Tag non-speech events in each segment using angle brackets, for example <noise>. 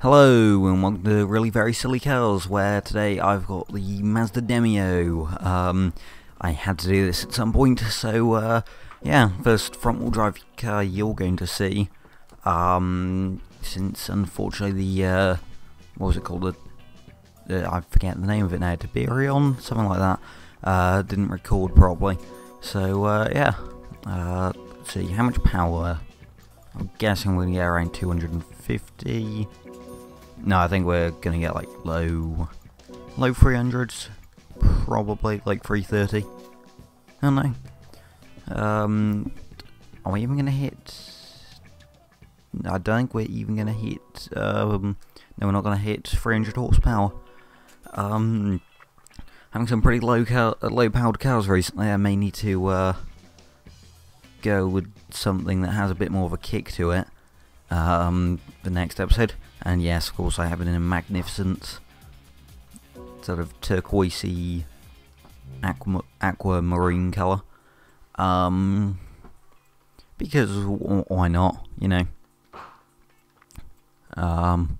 Hello and welcome to Really Very Silly Cars, where today I've got the Mazda Demio. Um, I had to do this at some point, so uh, yeah, first front-wheel drive car you're going to see. Um, since unfortunately the, uh, what was it called, the, I forget the name of it now, Tiberion, something like that, uh, didn't record properly. So uh, yeah, uh, let's see, how much power? I'm guessing we're going to get around 250. No, I think we're to get like low, low 300s, probably like 330. I don't know. Um, are we even to hit? I don't think we're even to hit. Um, no, we're not to hit 300 horsepower. Um, having some pretty low car, low powered cars recently, I may need to uh, go with something that has a bit more of a kick to it. Um, the next episode. And yes, of course, I have it in a magnificent sort of turquoisey aqua, aquamarine colour. Um, because why not, you know? Um,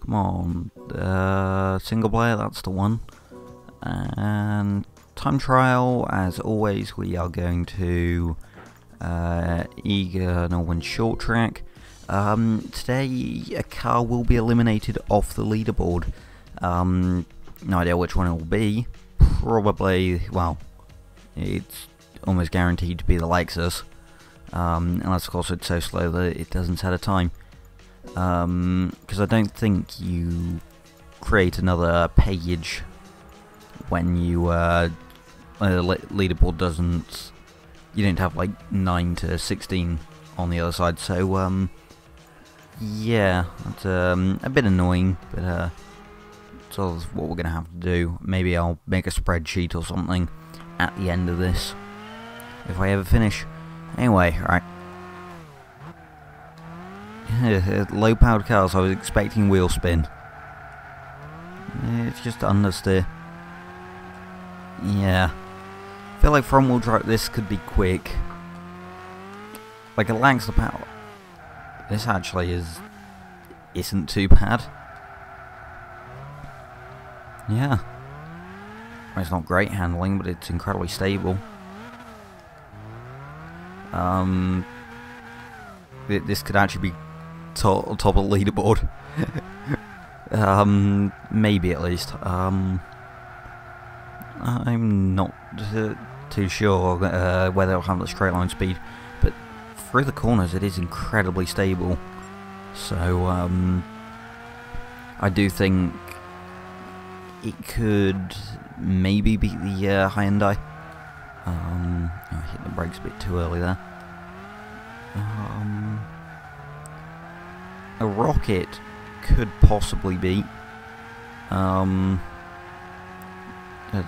come on, uh, single player, that's the one. And time trial, as always, we are going to uh, Eiger Nordwand short track. Um, today, a car will be eliminated off the leaderboard. Um, no idea which one it will be. Probably, well, it's almost guaranteed to be the Lexus. Um, unless, of course, it's so slow that it doesn't set a time. Because um, I don't think you create another page when you uh, leaderboard doesn't. You don't have like 9 to 16 on the other side, so um, yeah, that's um, a bit annoying, but uh, that's what we're going to have to do. Maybe I'll make a spreadsheet or something at the end of this, if I ever finish. Anyway, right. <laughs> Low powered cars, I was expecting wheel spin. It's just understeer. Yeah. Feel like front wheel drive, this could be quick. Like it lacks the power. This actually is isn't too bad. Yeah. It's not great handling, but it's incredibly stable. Um, this could actually be top, top of the leaderboard. <laughs> um, maybe at least. Um, I'm not uh, too sure uh, whether it'll have the straight line speed but through the corners it is incredibly stable. So um, I do think it could maybe beat the uh, Hyundai. Um, oh, I hit the brakes a bit too early there. Um, a Rocket could possibly beat. Um,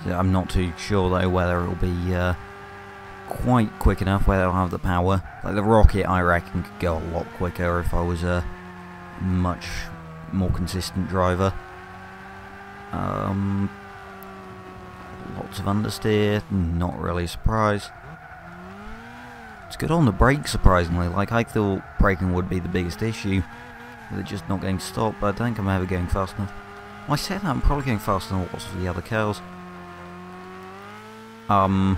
I'm not too sure though whether it'll be uh, quite quick enough where they'll have the power. Like the rocket, I reckon, could go a lot quicker if I was a much more consistent driver. Um, lots of understeer, not really a surprise. It's good on the brake surprisingly. Like, I thought braking would be the biggest issue. They're just not going to stop, but I think I'm ever going fast enough. I said that, I'm probably going faster than lots of the other cars. Um,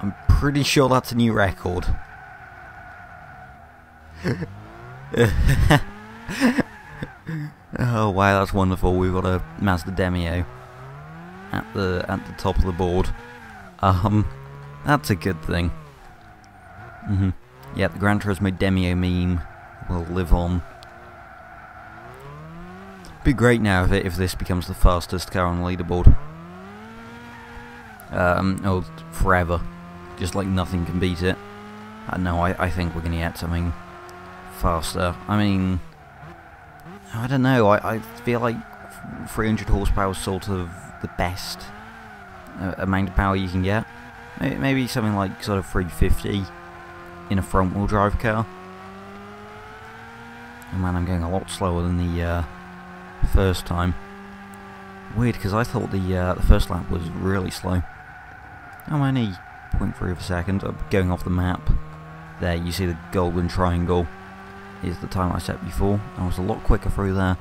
I'm pretty sure that's a new record. <laughs> oh wow, that's wonderful. We've got a Mazda Demio at the at the top of the board. Um, that's a good thing. Mm yeah, the Gran Turismo Demio meme will live on. Be great now if it, if this becomes the fastest car on the leaderboard. Um, or forever. Just like nothing can beat it. No, I, I think we're going to get something faster. I mean, I don't know. I, I feel like 300 horsepower is sort of the best uh, amount of power you can get. Maybe, maybe something like sort of 350 in a front wheel drive car. Oh man, I'm going a lot slower than the uh, first time. Weird, because I thought the uh, the first lap was really slow. I'm only 0.3 of a second. Going off the map. There, you see the golden triangle. is the time I set before. I was a lot quicker through there.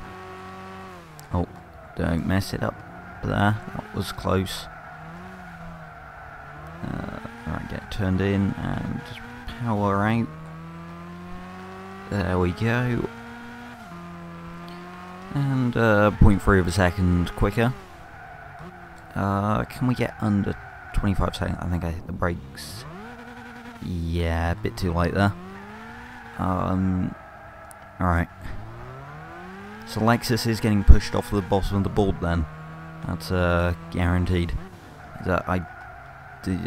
Oh, don't mess it up there. That was close. Uh, Alright, get turned in and power out. There we go. And uh, 0.3 of a second quicker. Uh, can we get under 25 seconds? I think I hit the brakes. Yeah, a bit too late there. Um, Alright. So Lexus is getting pushed off the bottom of the board then. That's uh, guaranteed. That I,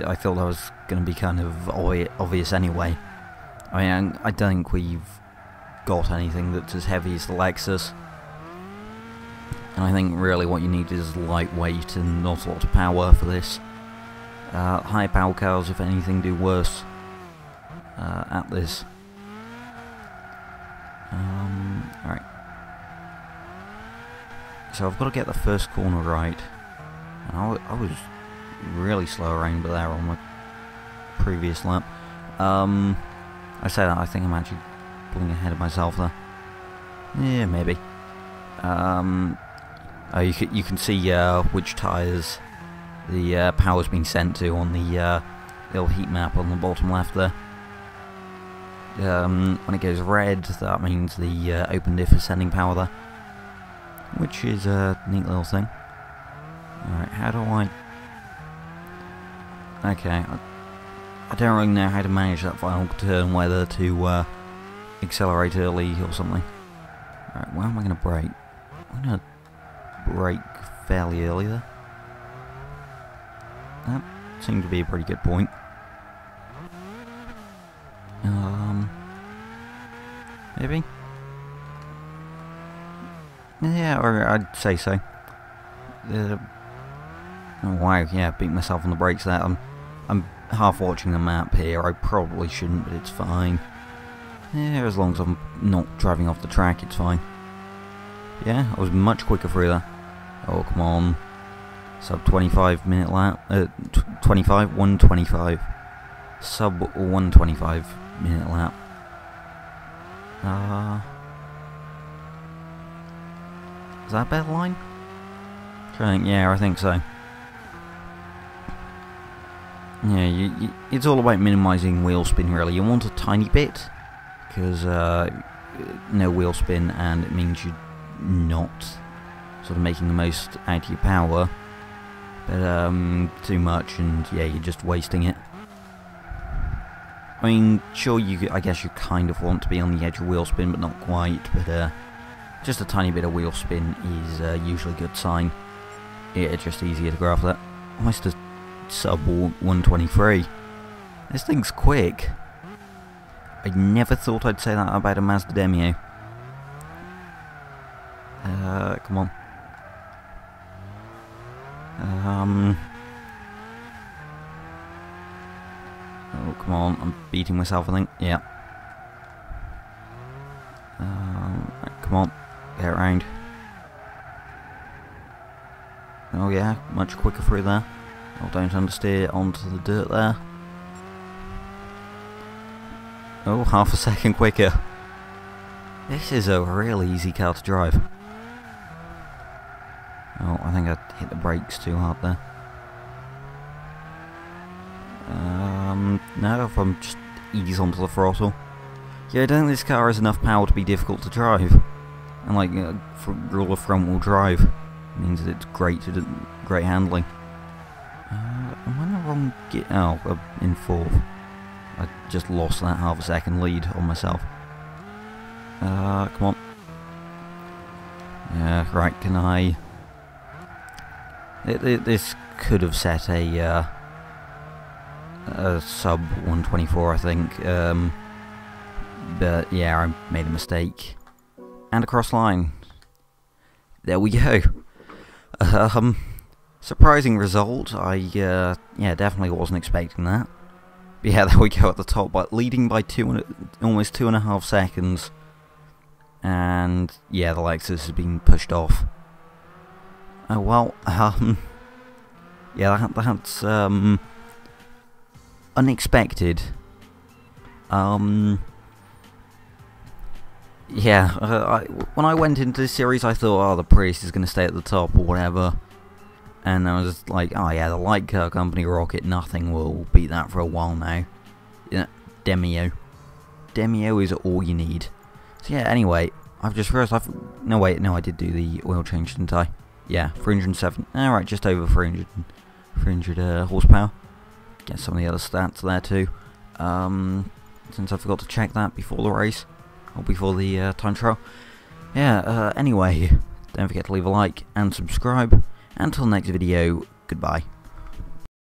I thought that was going to be kind of obvious anyway. I mean, I don't think we've got anything that's as heavy as the Lexus. And I think really what you need is lightweight and not a lot of power for this. Uh, high power cars, if anything, do worse uh, at this. Um, alright. So I've got to get the first corner right. I, I was really slow around there on my previous lap. Um, I say that, I think I'm actually pulling ahead of myself there. Yeah, maybe. Um, oh, you, can, you can see uh, which tyres the uh, power's been sent to on the uh, little heat map on the bottom left there. Um, when it goes red, that means the uh, open diff is sending power there. Which is a neat little thing. Alright, how do I... Okay, I, don't really know how to manage that final turn, whether to uh, accelerate early or something. Alright, where am I going to brake? I'm going to brake fairly early there. That seemed to be a pretty good point. Um, maybe? Yeah, or I'd say so. Uh, oh wow, yeah, beat myself on the brakes there. I'm, I'm half watching the map here. I probably shouldn't, but it's fine. Yeah, as long as I'm not driving off the track, it's fine. Yeah, I was much quicker through there. Oh, come on. Sub 25 minute lap. Uh, 25? 125. Sub 125 minute lap. Uh, is that a better line? Trying, yeah, I think so. Yeah, you, you, it's all about minimising wheel spin really. You want a tiny bit, because uh, no wheel spin and it means you're not sort of making the most out of your power. But um, too much and yeah, you're just wasting it. I mean, sure, you. I guess you kind of want to be on the edge of wheel spin, but not quite. But uh, just a tiny bit of wheel spin is uh, usually a good sign. Yeah, it's just easier to graph that. Almost a sub 123. This thing's quick. I never thought I'd say that about a Mazda Demio. Uh, come on. Um, Oh, come on. I'm beating myself, I think. Yeah. Um, come on. Get around. Oh, yeah. Much quicker through there. Oh, don't understeer onto the dirt there. Oh, half a second quicker. This is a really easy car to drive. I think I hit the brakes too hard there. Um, no, if I'm just ease onto the throttle. Yeah, I don't think this car has enough power to be difficult to drive. And like, uh, rule of front wheel drive means that it's great to great handling. Uh, am I in the wrong gear? Oh, uh, in fourth. I just lost that half a second lead on myself. Uh, come on. Yeah, right, can I... It, it, this could have set a, uh, a sub 124, I think. Um, but yeah, I made a mistake. And a cross line. There we go. <laughs> Um, surprising result. I, uh, yeah, definitely wasn't expecting that. But yeah, <laughs> there we go at the top, but leading by two and almost two and a half seconds. And yeah, the Lexus has been pushed off. Oh well, um, <laughs> yeah, that, that's um, unexpected. Um, yeah, uh, I, when I went into this series, I thought, oh, the priest is going to stay at the top or whatever. And I was like, oh yeah, the light car company rocket, nothing will beat that for a while now. Yeah, Demio. Demio is all you need. So yeah, anyway, I've just realised I've... No, wait, no, I did do the oil change, didn't I? Yeah, 307. Alright, just over 300, 300 uh, horsepower. Get some of the other stats there too. Um, since I forgot to check that before the race. Or before the uh, time trial. Yeah, uh, anyway, don't forget to leave a like and subscribe. Until next video, goodbye.